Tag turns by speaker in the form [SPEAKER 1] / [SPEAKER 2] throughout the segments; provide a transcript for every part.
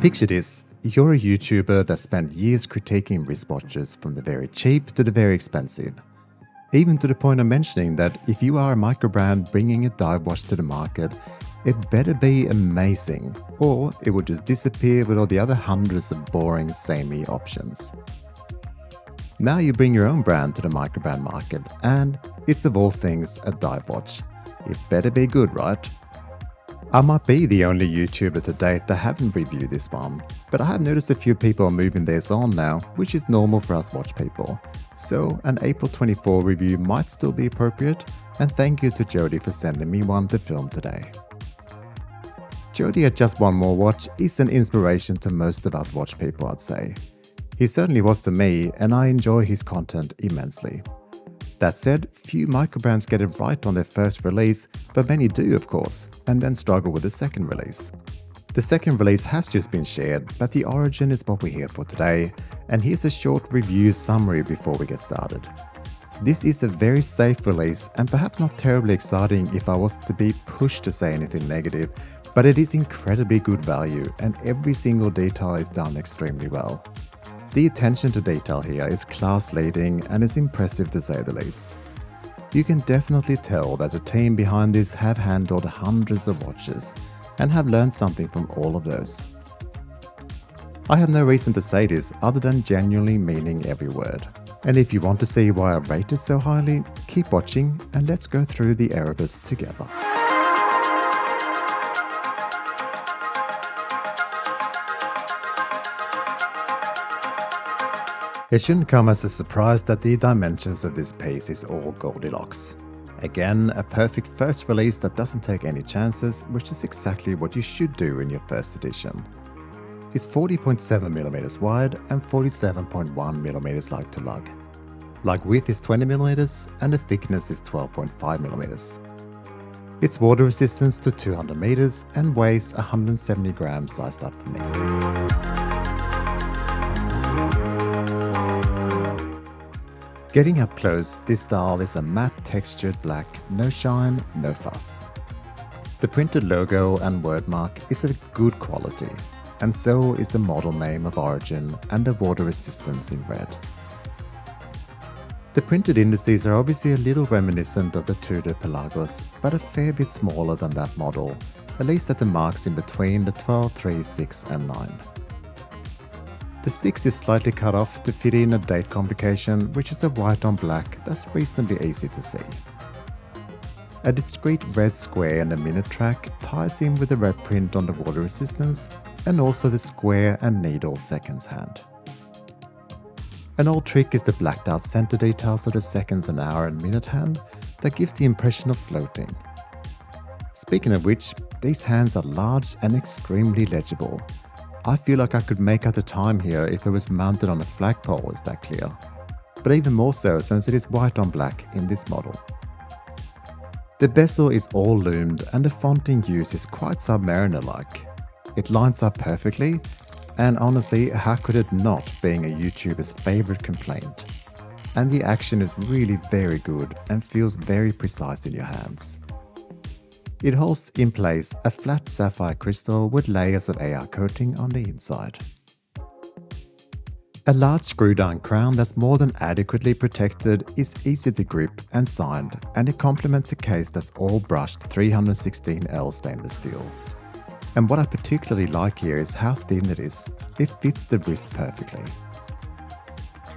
[SPEAKER 1] Picture this you're a YouTuber that spent years critiquing wristwatches from the very cheap to the very expensive. Even to the point of mentioning that if you are a micro brand bringing a dive watch to the market, it better be amazing, or it will just disappear with all the other hundreds of boring, samey options. Now you bring your own brand to the micro brand market, and it's of all things a dive watch. It better be good, right? I might be the only YouTuber to date that haven't reviewed this one, but I have noticed a few people are moving theirs on now, which is normal for us watch people. So an April 24 review might still be appropriate, and thank you to Jody for sending me one to film today. Jody at Just One More Watch is an inspiration to most of us watch people, I'd say. He certainly was to me, and I enjoy his content immensely. That said, few microbrands get it right on their first release, but many do, of course, and then struggle with the second release. The second release has just been shared, but the origin is what we're here for today, and here's a short review summary before we get started. This is a very safe release and perhaps not terribly exciting if I was to be pushed to say anything negative, but it is incredibly good value and every single detail is done extremely well. The attention to detail here is class leading and is impressive to say the least. You can definitely tell that the team behind this have handled hundreds of watches and have learned something from all of those. I have no reason to say this other than genuinely meaning every word. And if you want to see why I rate it so highly, keep watching and let's go through the Erebus together. It shouldn't come as a surprise that the dimensions of this piece is all Goldilocks. Again, a perfect first release that doesn't take any chances, which is exactly what you should do in your first edition. It's 40.7mm wide and 47.1mm lug to lug. Lug width is 20mm and the thickness is 12.5mm. Its water resistance to 200 meters and weighs 170 grams sized up for me. Getting up close, this dial is a matte textured black, no shine, no fuss. The printed logo and wordmark is of good quality, and so is the model name of origin and the water resistance in red. The printed indices are obviously a little reminiscent of the Tudor Pelagos, but a fair bit smaller than that model, at least at the marks in between the 12, 3, 6 and 9. The 6 is slightly cut off to fit in a date complication, which is a white on black that's reasonably easy to see. A discrete red square and a minute track ties in with the red print on the water resistance and also the square and needle seconds hand. An old trick is the blacked out center details of the seconds and hour and minute hand that gives the impression of floating. Speaking of which, these hands are large and extremely legible, I feel like I could make out the time here if it was mounted on a flagpole, is that clear? But even more so since it is white on black in this model. The bezel is all lumed and the font in use is quite Submariner-like. It lines up perfectly, and honestly, how could it not being a YouTuber's favorite complaint? And the action is really very good and feels very precise in your hands. It holds in place a flat sapphire crystal with layers of AR coating on the inside. A large screw-down crown that's more than adequately protected is easy to grip and signed, and it complements a case that's all brushed 316L stainless steel. And what I particularly like here is how thin it is. It fits the wrist perfectly.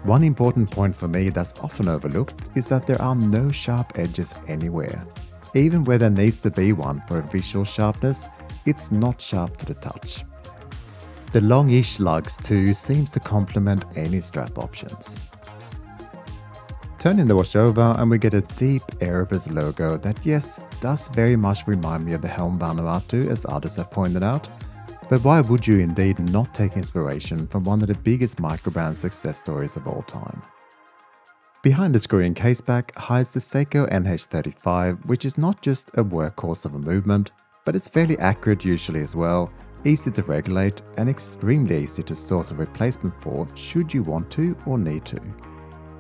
[SPEAKER 1] One important point for me that's often overlooked is that there are no sharp edges anywhere, even where there needs to be one for visual sharpness, it's not sharp to the touch. The longish lugs too seems to complement any strap options. Turning the watch over and we get a deep Erebus logo that yes, does very much remind me of the Helm Vanuatu as others have pointed out, but why would you indeed not take inspiration from one of the biggest microbrand success stories of all time? Behind the screen caseback hides the Seiko NH35, which is not just a workhorse of a movement, but it's fairly accurate usually as well, easy to regulate, and extremely easy to source a replacement for should you want to or need to.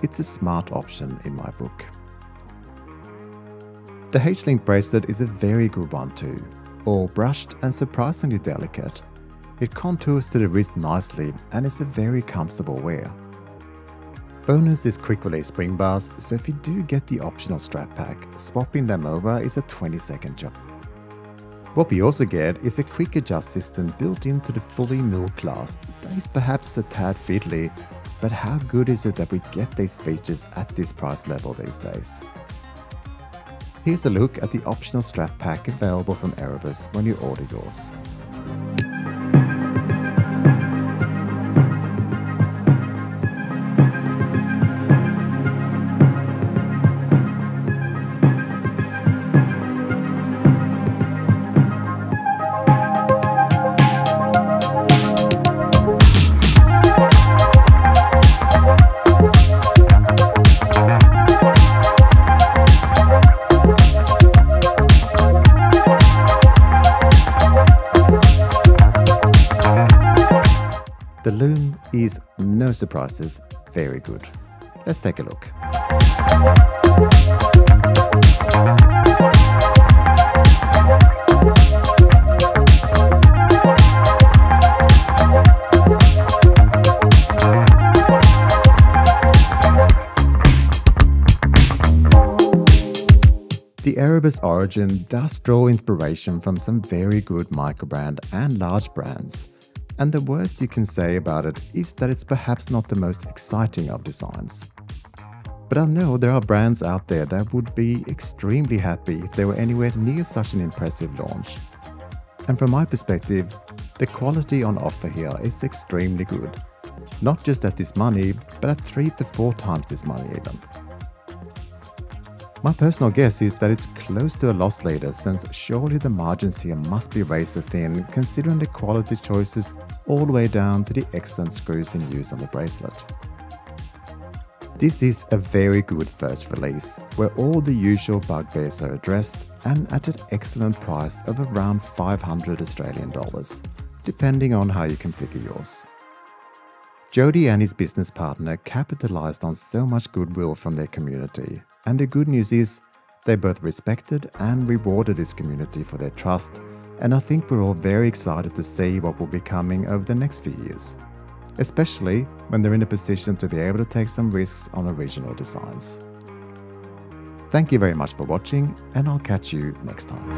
[SPEAKER 1] It's a smart option in my book. The H-Link bracelet is a very good one too, all brushed and surprisingly delicate. It contours to the wrist nicely and is a very comfortable wear. Bonus is quick release spring bars, so if you do get the optional strap pack, swapping them over is a 20 second job. What we also get is a quick adjust system built into the fully milled clasp that is perhaps a tad fiddly, but how good is it that we get these features at this price level these days? Here's a look at the optional strap pack available from Erebus when you order yours. The lume is, no surprises, very good. Let's take a look. The Erebus origin does draw inspiration from some very good microbrand and large brands, and the worst you can say about it is that it's perhaps not the most exciting of designs. But I know there are brands out there that would be extremely happy if they were anywhere near such an impressive launch. And from my perspective, the quality on offer here is extremely good. Not just at this money, but at 3 to 4 times this money even. My personal guess is that it's close to a loss leader since surely the margins here must be razor thin considering the quality choices all the way down to the excellent screws in use on the bracelet. This is a very good first release, where all the usual bugbears are addressed and at an excellent price of around 500 Australian dollars, depending on how you configure yours. Jody and his business partner capitalized on so much goodwill from their community and the good news is, they both respected and rewarded this community for their trust, and I think we're all very excited to see what will be coming over the next few years, especially when they're in a position to be able to take some risks on original designs. Thank you very much for watching, and I'll catch you next time.